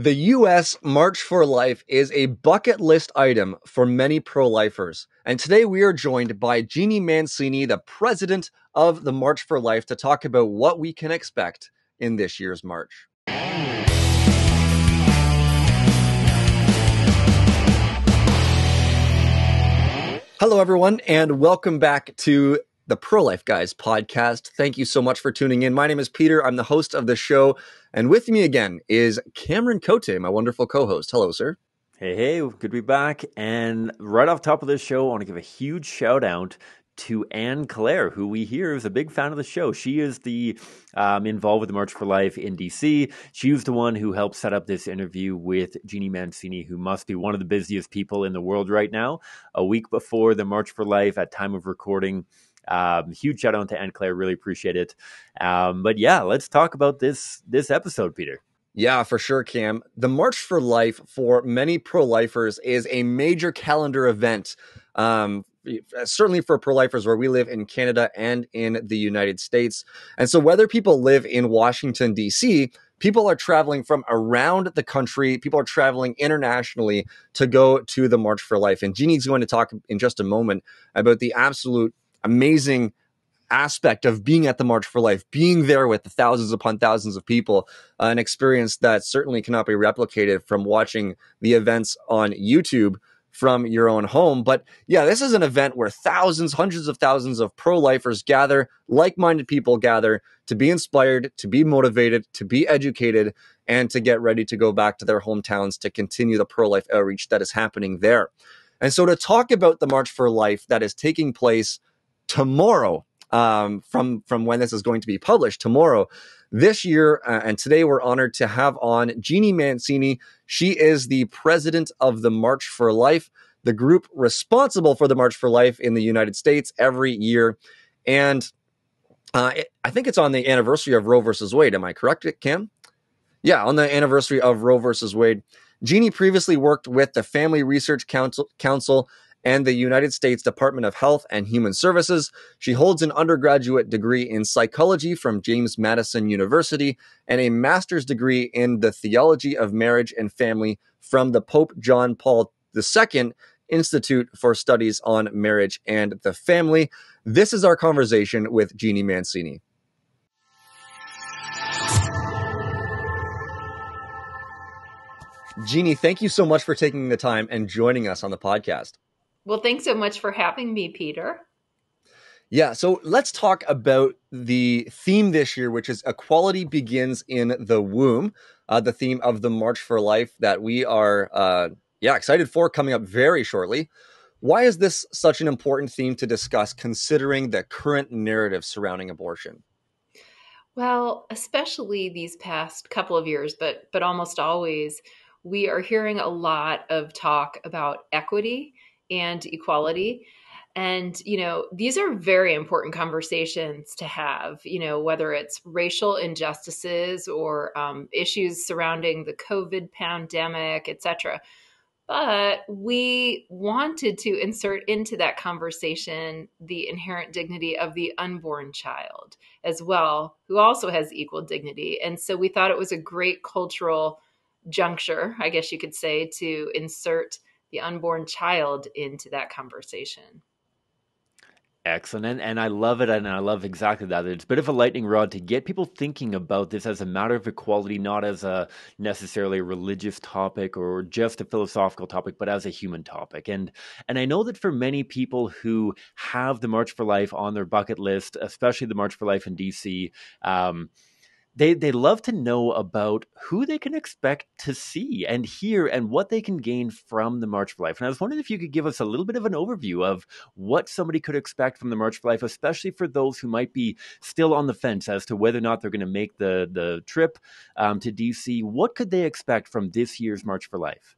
The U.S. March for Life is a bucket list item for many pro lifers. And today we are joined by Jeanne Mancini, the president of the March for Life, to talk about what we can expect in this year's March. Hello, everyone, and welcome back to the Pro Life Guys podcast. Thank you so much for tuning in. My name is Peter. I'm the host of the show. And with me again is Cameron Cote, my wonderful co host. Hello, sir. Hey, hey, good to be back. And right off top of this show, I want to give a huge shout out to Anne Claire, who we hear is a big fan of the show. She is the um, involved with the March for Life in DC. She was the one who helped set up this interview with Jeanne Mancini, who must be one of the busiest people in the world right now. A week before the March for Life, at time of recording, um, huge shout out to Anne Claire. Really appreciate it. Um, but yeah, let's talk about this this episode, Peter. Yeah, for sure, Cam. The March for Life for many pro lifers is a major calendar event. Um, certainly for pro lifers where we live in Canada and in the United States. And so, whether people live in Washington, D.C., people are traveling from around the country, people are traveling internationally to go to the March for Life. And Jeanne's going to talk in just a moment about the absolute amazing aspect of being at the March for Life, being there with the thousands upon thousands of people, uh, an experience that certainly cannot be replicated from watching the events on YouTube from your own home. But yeah, this is an event where thousands, hundreds of thousands of pro lifers gather, like minded people gather to be inspired, to be motivated, to be educated, and to get ready to go back to their hometowns to continue the pro life outreach that is happening there. And so to talk about the March for Life that is taking place tomorrow um, from from when this is going to be published tomorrow. This year uh, and today, we're honored to have on Jeanne Mancini. She is the president of the March for Life, the group responsible for the March for Life in the United States every year. And uh, it, I think it's on the anniversary of Roe versus Wade. Am I correct, Cam? Yeah, on the anniversary of Roe versus Wade. Jeanne previously worked with the Family Research Council, Council and the United States Department of Health and Human Services. She holds an undergraduate degree in psychology from James Madison University and a master's degree in the theology of marriage and family from the Pope John Paul II Institute for Studies on Marriage and the Family. This is our conversation with Jeanne Mancini. Jeanne, thank you so much for taking the time and joining us on the podcast. Well, thanks so much for having me, Peter. Yeah, so let's talk about the theme this year, which is equality begins in the womb. Uh, the theme of the March for Life that we are, uh, yeah, excited for coming up very shortly. Why is this such an important theme to discuss, considering the current narrative surrounding abortion? Well, especially these past couple of years, but but almost always, we are hearing a lot of talk about equity and equality. And you know these are very important conversations to have you know whether it's racial injustices or um, issues surrounding the covid pandemic etc but we wanted to insert into that conversation the inherent dignity of the unborn child as well who also has equal dignity. And so we thought it was a great cultural juncture i guess you could say to insert the unborn child into that conversation. Excellent. And, I love it. And I love exactly that. It's a bit of a lightning rod to get people thinking about this as a matter of equality, not as a necessarily a religious topic or just a philosophical topic, but as a human topic. And and I know that for many people who have the March for Life on their bucket list, especially the March for Life in DC, um, they they love to know about who they can expect to see and hear and what they can gain from the March for Life. And I was wondering if you could give us a little bit of an overview of what somebody could expect from the March for Life, especially for those who might be still on the fence as to whether or not they're going to make the the trip um, to DC. What could they expect from this year's March for Life?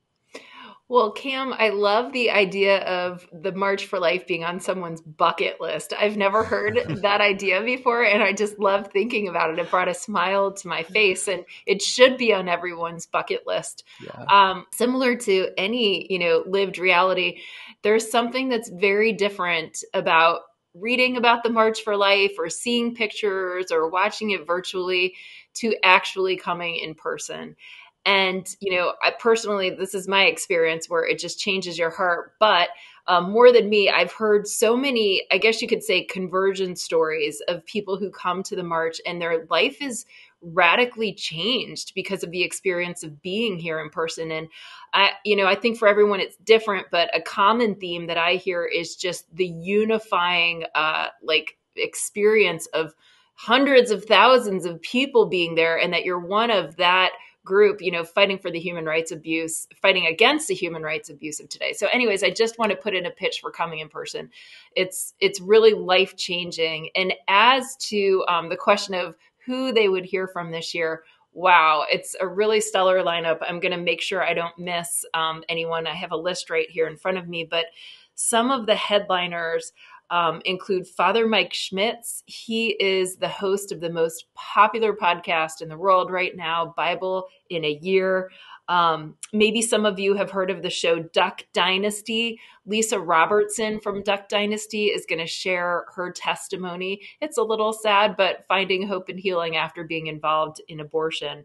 Well, Cam, I love the idea of the March for Life being on someone's bucket list. I've never heard that idea before, and I just love thinking about it. It brought a smile to my face, and it should be on everyone's bucket list. Yeah. Um, similar to any, you know, lived reality, there's something that's very different about reading about the March for Life or seeing pictures or watching it virtually to actually coming in person. And, you know, I personally, this is my experience where it just changes your heart. But um, more than me, I've heard so many, I guess you could say, conversion stories of people who come to the march and their life is radically changed because of the experience of being here in person. And I, you know, I think for everyone it's different, but a common theme that I hear is just the unifying, uh, like experience of hundreds of thousands of people being there and that you're one of that group, you know, fighting for the human rights abuse, fighting against the human rights abuse of today. So anyways, I just want to put in a pitch for coming in person. It's it's really life changing. And as to um, the question of who they would hear from this year, wow, it's a really stellar lineup. I'm going to make sure I don't miss um, anyone. I have a list right here in front of me, but some of the headliners um, include Father Mike Schmitz. He is the host of the most popular podcast in the world right now, Bible in a Year. Um, maybe some of you have heard of the show Duck Dynasty. Lisa Robertson from Duck Dynasty is going to share her testimony. It's a little sad, but finding hope and healing after being involved in abortion.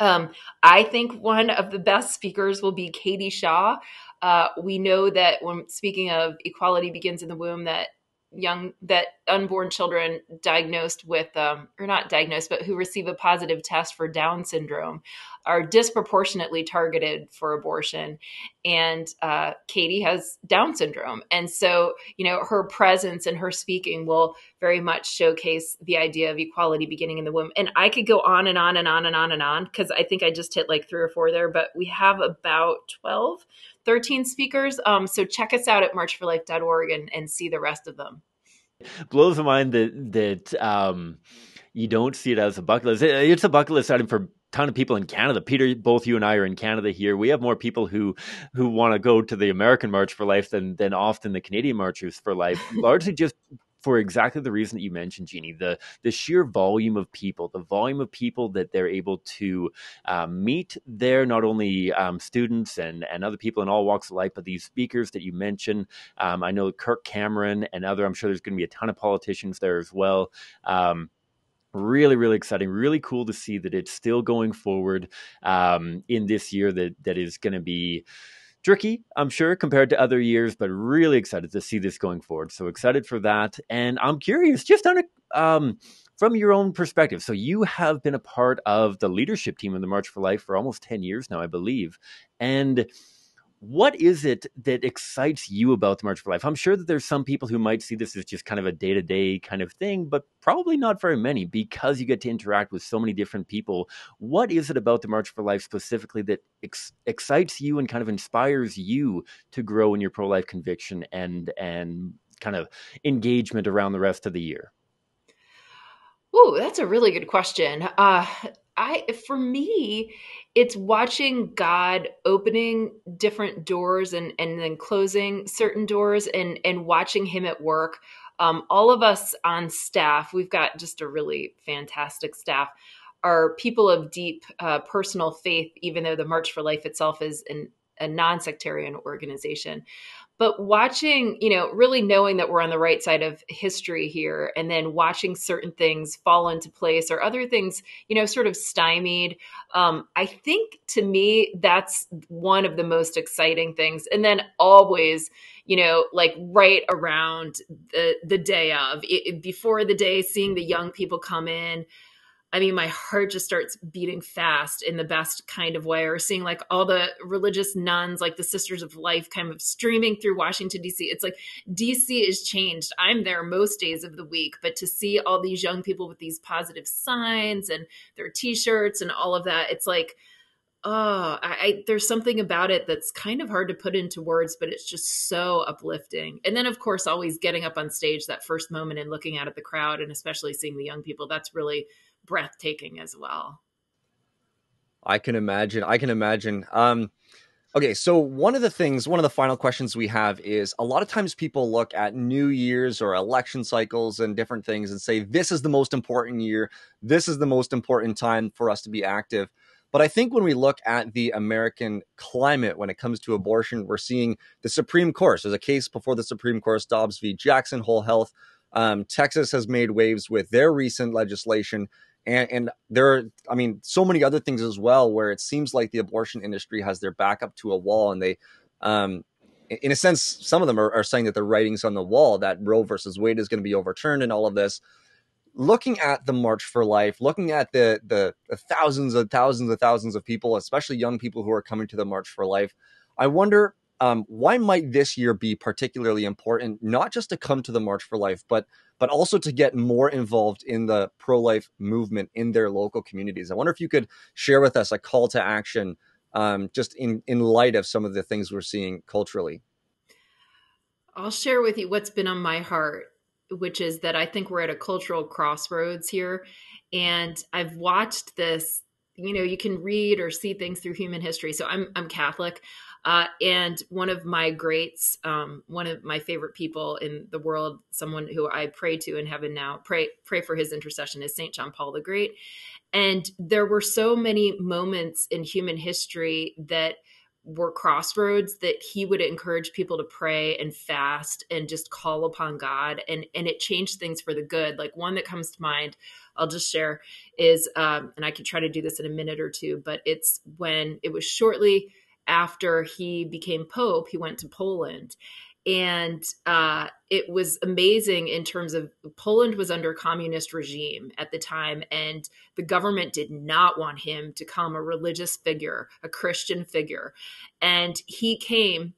Um, I think one of the best speakers will be Katie Shaw. Uh, we know that when speaking of equality begins in the womb, that young that unborn children diagnosed with um, or not diagnosed but who receive a positive test for down syndrome are disproportionately targeted for abortion and uh, katie has down syndrome and so you know her presence and her speaking will very much showcase the idea of equality beginning in the womb and i could go on and on and on and on and on because i think i just hit like three or four there but we have about 12 13 speakers. Um, so check us out at marchforlife.org and, and see the rest of them. Blows my mind that that um, you don't see it as a bucket list. It's a bucket list item for ton of people in Canada. Peter, both you and I are in Canada here. We have more people who who want to go to the American March for Life than than often the Canadian Marchers for Life, largely just for exactly the reason that you mentioned, Jeanne, the the sheer volume of people, the volume of people that they're able to um, meet there, not only um, students and and other people in all walks of life, but these speakers that you mentioned. Um, I know Kirk Cameron and other. I'm sure there's going to be a ton of politicians there as well um, really really exciting really cool to see that it's still going forward um, in this year that that is going to be tricky, I'm sure, compared to other years, but really excited to see this going forward. So excited for that. And I'm curious, just on a, um, from your own perspective. So you have been a part of the leadership team of the March for Life for almost 10 years now, I believe. And what is it that excites you about the March for Life? I'm sure that there's some people who might see this as just kind of a day to day kind of thing, but probably not very many because you get to interact with so many different people. What is it about the March for Life specifically that ex- excites you and kind of inspires you to grow in your pro life conviction and and kind of engagement around the rest of the year? Oh, that's a really good question. Uh, I, for me, it's watching God opening different doors and and then closing certain doors and and watching Him at work. Um, all of us on staff, we've got just a really fantastic staff. Are people of deep uh, personal faith, even though the March for Life itself is an, a non-sectarian organization but watching you know really knowing that we're on the right side of history here and then watching certain things fall into place or other things you know sort of stymied um, i think to me that's one of the most exciting things. And then always you know like right around the the day of it, before the day seeing the young people come in I mean, my heart just starts beating fast in the best kind of way, or seeing like all the religious nuns, like the Sisters of Life, kind of streaming through Washington, D.C. It's like D.C. is changed. I'm there most days of the week, but to see all these young people with these positive signs and their t shirts and all of that, it's like, oh, I, I, there's something about it that's kind of hard to put into words, but it's just so uplifting. And then, of course, always getting up on stage that first moment and looking out at the crowd, and especially seeing the young people, that's really breathtaking as well. I can imagine. I can imagine. Um, okay, so one of the things, one of the final questions we have is a lot of times people look at New Year's or election cycles and different things and say, this is the most important year. This is the most important time for us to be active. But I think when we look at the American climate when it comes to abortion, we're seeing the Supreme Court. There's a case before the Supreme Court, Dobbs v. Jackson, Whole Health. Um, Texas has made waves with their recent legislation and and there are i mean so many other things as well where it seems like the abortion industry has their back up to a wall and they um in a sense some of them are, are saying that the writings on the wall that roe versus wade is going to be overturned and all of this. Looking at the march for life looking at the, the the thousands and thousands of thousands of people especially young people who are coming to the march for life i wonder um, why might this year be particularly important not just to come to the march for life but but also to get more involved in the pro-life movement in their local communities? I wonder if you could share with us a call to action um, just in in light of some of the things we're seeing culturally. I'll share with you what's been on my heart which is that i think we're at a cultural crossroads here. And i've watched this you know you can read or see things through human history. So i'm i'm catholic uh, and one of my greats, um, one of my favorite people in the world, someone who I pray to in heaven now, pray pray for his intercession, is Saint John Paul the Great. And there were so many moments in human history that were crossroads that he would encourage people to pray and fast and just call upon God and and it changed things for the good like one that comes to mind I'll just share is um, and I could try to do this in a minute or two but it's when it was shortly after he became pope, he went to Poland. And uh, it was amazing in terms of Poland was under communist regime at the time, and the government did not want him to come a religious figure, a Christian figure. And he came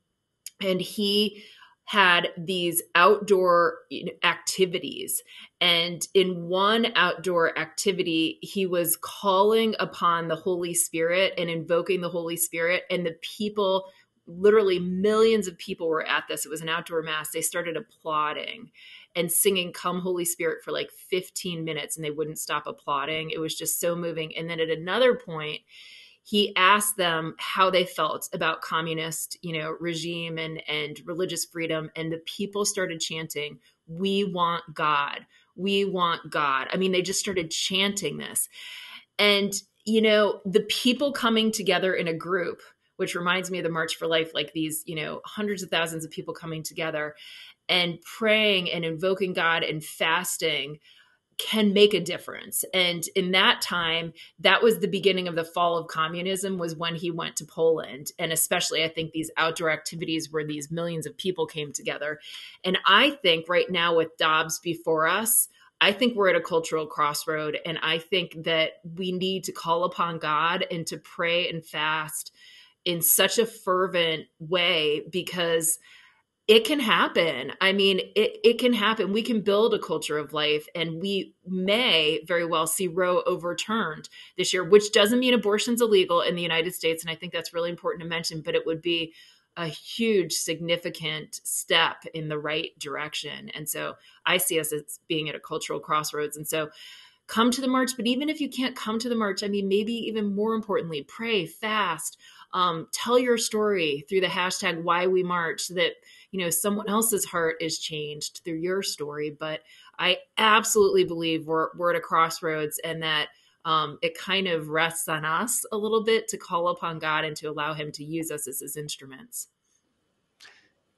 and he had these outdoor activities. And in one outdoor activity, he was calling upon the Holy Spirit and invoking the Holy Spirit. And the people, literally millions of people were at this. It was an outdoor mass. They started applauding and singing Come Holy Spirit for like 15 minutes and they wouldn't stop applauding. It was just so moving. And then at another point, he asked them how they felt about communist you know regime and and religious freedom and the people started chanting we want god. We want god. I mean they just started chanting this. And you know the people coming together in a group which reminds me of the march for life like these you know hundreds of thousands of people coming together and praying and invoking god and fasting can make a difference. And in that time that was the beginning of the fall of communism was when he went to poland. And especially i think these outdoor activities where these millions of people came together. And i think right now with dobbs before us I think we're at a cultural crossroad, and I think that we need to call upon God and to pray and fast in such a fervent way because it can happen. I mean, it, it can happen. We can build a culture of life, and we may very well see Roe overturned this year, which doesn't mean abortion's illegal in the United States. And I think that's really important to mention, but it would be a huge, significant step in the right direction. And so I see us as being at a cultural crossroads. And so come to the march, but even if you can't come to the march, I mean, maybe even more importantly, pray, fast, um, tell your story through the hashtag why we march so that you know someone else's heart is changed through your story but i absolutely believe we're, we're at a crossroads and that um, it kind of rests on us a little bit to call upon god and to allow him to use us as his instruments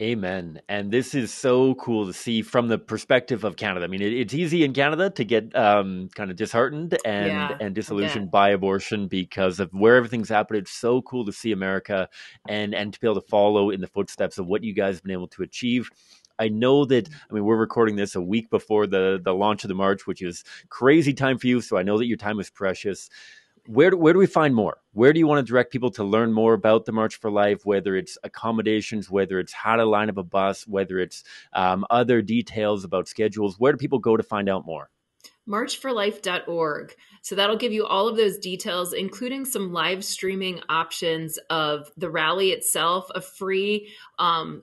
Amen. And this is so cool to see from the perspective of Canada. I mean, it, it's easy in Canada to get um, kind of disheartened and yeah, and disillusioned by abortion because of where everything's happened. It's so cool to see America and and to be able to follow in the footsteps of what you guys have been able to achieve. I know that I mean we're recording this a week before the the launch of the march, which is crazy time for you. So I know that your time is precious where do, where do we find more? Where do you want to direct people to learn more about the March for Life? Whether it's accommodations, whether it's how to line up a bus, whether it's um, other details about schedules. Where do people go to find out more? marchforlife.org. So that'll give you all of those details, including some live streaming options of the rally itself, a free um,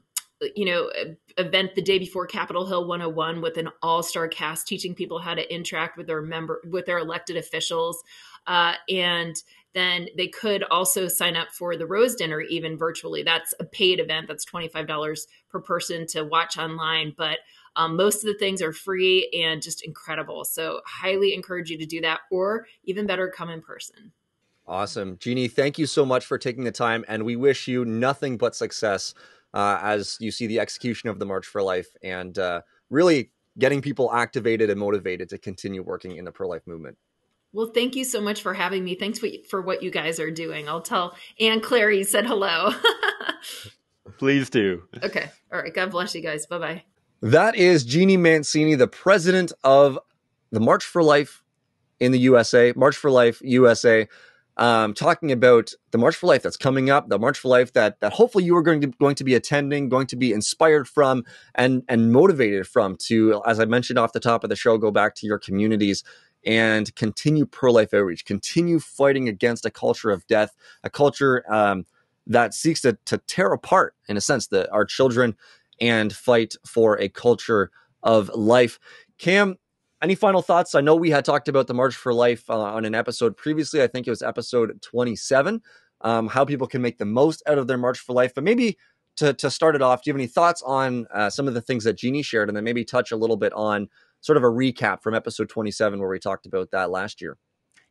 you know event the day before capitol hill 101 with an all-star cast teaching people how to interact with their member with their elected officials uh, and then they could also sign up for the Rose Dinner, even virtually. That's a paid event. That's $25 per person to watch online. But um, most of the things are free and just incredible. So, highly encourage you to do that, or even better, come in person. Awesome. Jeanne, thank you so much for taking the time. And we wish you nothing but success uh, as you see the execution of the March for Life and uh, really getting people activated and motivated to continue working in the pro life movement. Well, thank you so much for having me. Thanks for what you guys are doing. I'll tell Ann Clary said hello. Please do. Okay. All right. God bless you guys. Bye bye. That is Jeanne Mancini, the president of the March for Life in the USA, March for Life USA, um, talking about the March for Life that's coming up, the March for Life that that hopefully you are going to going to be attending, going to be inspired from, and and motivated from to, as I mentioned off the top of the show, go back to your communities and continue pro life outreach, continue fighting against a culture of death, a culture um, that seeks to, to tear apart, in a sense, that our children and fight for a culture of life. Cam, any final thoughts? I know we had talked about the March for Life uh, on an episode previously. I think it was episode 27, um, how people can make the most out of their March for Life. But maybe to, to start it off, do you have any thoughts on uh, some of the things that Jeanne shared? And then maybe touch a little bit on sort of a recap from episode 27 where we talked about that last year.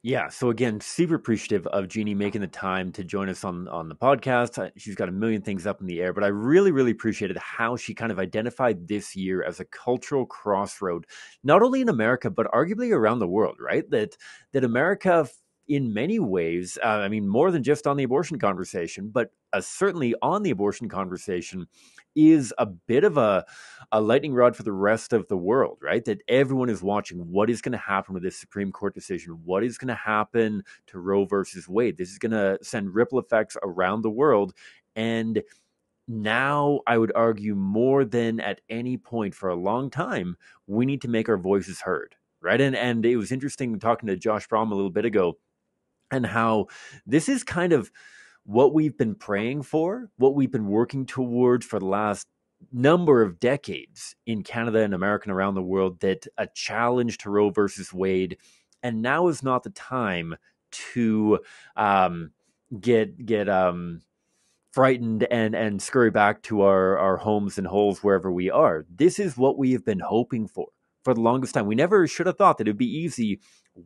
Yeah. So again, super appreciative of Jeanne making the time to join us on on the podcast. She's got a million things up in the air, but I really, really appreciated how she kind of identified this year as a cultural crossroad, not only in America but arguably around the world. Right? That that America in many ways, uh, I mean, more than just on the abortion conversation, but uh, certainly on the abortion conversation, is a bit of a, a lightning rod for the rest of the world, right? That everyone is watching what is going to happen with this Supreme Court decision, what is going to happen to Roe versus Wade. This is going to send ripple effects around the world. And now I would argue more than at any point for a long time, we need to make our voices heard. Right. And and it was interesting talking to Josh Brahm a little bit ago and how this is kind of what we've been praying for, what we've been working towards for the last number of decades in Canada and America and around the world that a challenge to Roe versus Wade, and now is not the time to um, get get um, frightened and and scurry back to our our homes and holes wherever we are. This is what we have been hoping for for the longest time. We never should have thought that it'd be easy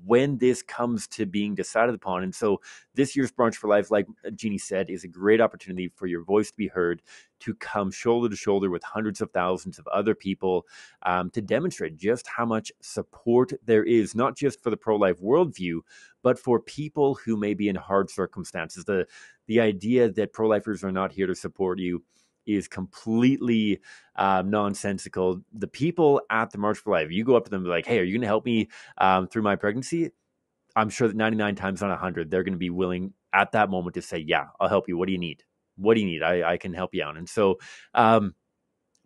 when this comes to being decided upon. And so this year's March for Life, like Jeanne said, is a great opportunity for your voice to be heard, to come shoulder to shoulder with hundreds of thousands of other people um, to demonstrate just how much support there is, not just for the pro life worldview, but for people who may be in hard circumstances. The, the idea that pro lifers are not here to support you is completely um, nonsensical. The people at the March for Life, you go up to them like, "Hey, are you going to help me um, through my pregnancy?" I'm sure that 99 times on 100, they're going to be willing at that moment to say, "Yeah, I'll help you. What do you need? What do you need? I, I can help you out." And so, um,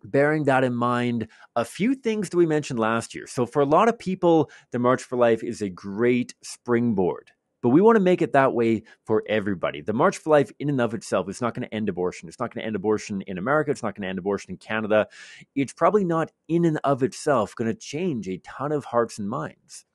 bearing that in mind, a few things that we mentioned last year. So, for a lot of people, the March for Life is a great springboard but we want to make it that way for everybody. The March for Life, in and of itself, is not going to end abortion. It's not going to end abortion in America. It's not going to end abortion in Canada. It's probably not, in and of itself, going to change a ton of hearts and minds.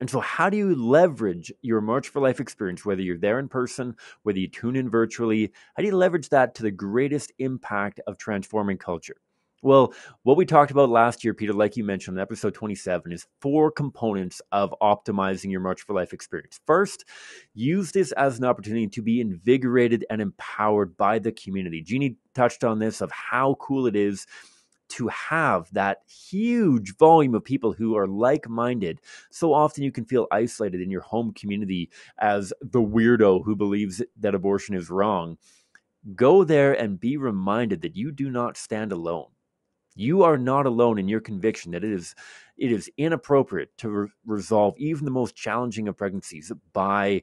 And so, how do you leverage your March for Life experience, whether you're there in person, whether you tune in virtually? How do you leverage that to the greatest impact of transforming culture? Well, what we talked about last year, Peter, like you mentioned in episode 27, is four components of optimizing your March for Life experience. First, use this as an opportunity to be invigorated and empowered by the community. Jeanne touched on this of how cool it is to have that huge volume of people who are like minded. So often you can feel isolated in your home community as the weirdo who believes that abortion is wrong. Go there and be reminded that you do not stand alone you are not alone in your conviction that it is it is inappropriate to re- resolve even the most challenging of pregnancies by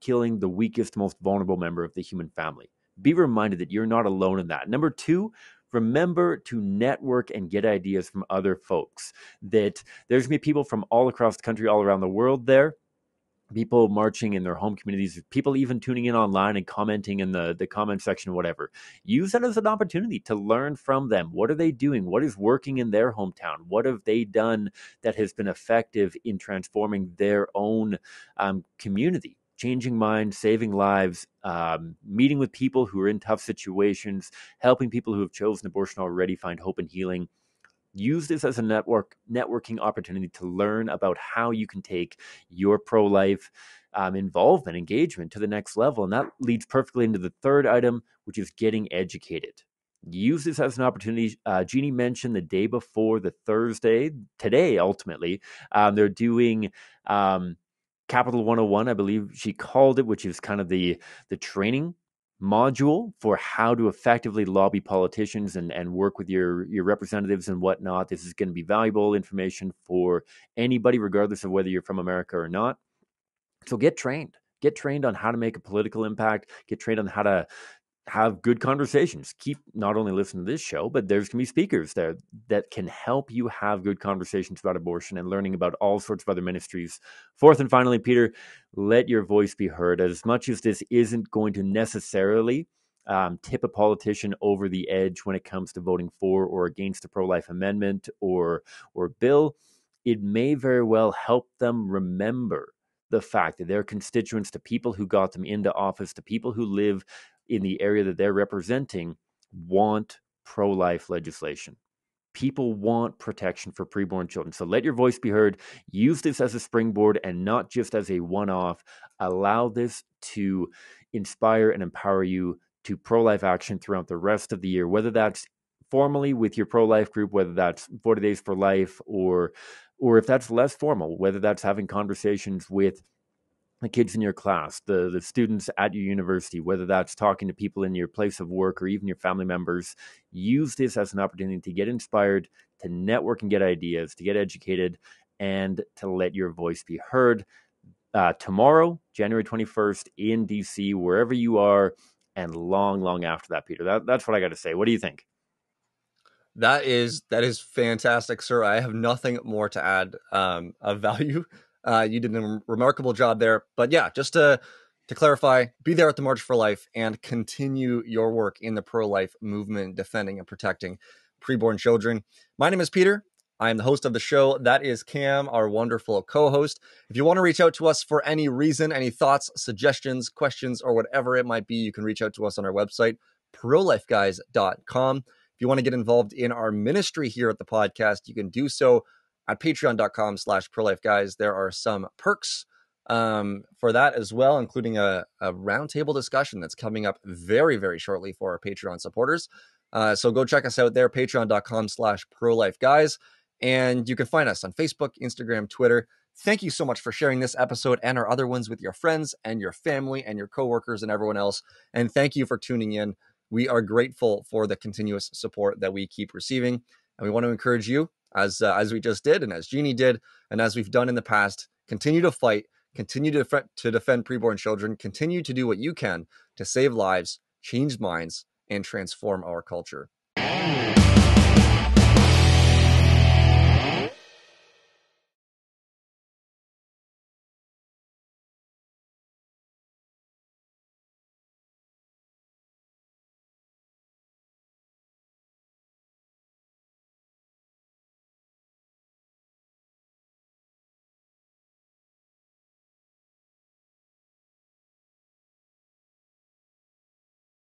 killing the weakest, most vulnerable member of the human family. Be reminded that you're not alone in that. Number two, remember to network and get ideas from other folks. That there's gonna be people from all across the country, all around the world there people marching in their home communities, people even tuning in online and commenting in the, the comment section, whatever. Use that as an opportunity to learn from them. What are they doing? What is working in their hometown? What have they done that has been effective in transforming their own um, community? Changing minds, saving lives, um, meeting with people who are in tough situations, helping people who have chosen abortion already find hope and healing use this as a network networking opportunity to learn about how you can take your pro life um, involvement engagement to the next level and that leads perfectly into the third item which is getting educated. Use this as an opportunity uh, jeanne mentioned the day before the thursday today ultimately um, they're doing um, Capitol 101, I believe she called it, which is kind of the the training module for how to effectively lobby politicians and, and work with your, your representatives and whatnot. This is going to be valuable information for anybody, regardless of whether you're from America or not. So get trained. Get trained on how to make a political impact. Get trained on how to have good conversations. Keep not only listening to this show, but there's going to be speakers there that can help you have good conversations about abortion and learning about all sorts of other ministries. Fourth and finally, Peter, let your voice be heard. As much as this isn't going to necessarily um, tip a politician over the edge when it comes to voting for or against a pro-life amendment or or bill, it may very well help them remember the fact that their constituents, the people who got them into office, the people who live in the area that they're representing want pro life legislation. People want protection for preborn children. So let your voice be heard. Use this as a springboard and not just as a one off. Allow this to inspire and empower you to pro life action throughout the rest of the year, whether that's formally with your pro life group, whether that's 40 Days for Life, or or if that's less formal, whether that's having conversations with the kids in your class, the the students at your university, whether that's talking to people in your place of work or even your family members, use this as an opportunity to get inspired, to network and get ideas, to get educated, and to let your voice be heard. Uh, tomorrow, January 21st, in DC, wherever you are, and long, long after that, Peter. That, that's what I got to say. What do you think? That is that is fantastic, sir. I have nothing more to add um, of value uh, you did a remarkable job there. But yeah, just to to clarify, be there at the March for Life and continue your work in the pro life movement, defending and protecting preborn children. My name is Peter. I am the host of the show. That is Cam, our wonderful co host. If you want to reach out to us for any reason, any thoughts, suggestions, questions, or whatever it might be, you can reach out to us on our website, prolifeguys.com. If you want to get involved in our ministry here at the podcast, you can do so at patreon.com slash pro-life guys there are some perks um, for that as well including a, a roundtable discussion that's coming up very very shortly for our patreon supporters. Uh, so go check us out there patreon.com slash pro-life guys. And you can find us on facebook instagram twitter. Thank you so much for sharing this episode and our other ones with your friends and your family and your coworkers and everyone else. And thank you for tuning in. We are grateful for the continuous support that we keep receiving. And we want to encourage you as uh, as we just did, and as Jeanne did, and as we've done in the past. Continue to fight. Continue to defend, to defend preborn children. Continue to do what you can to save lives, change minds, and transform our culture.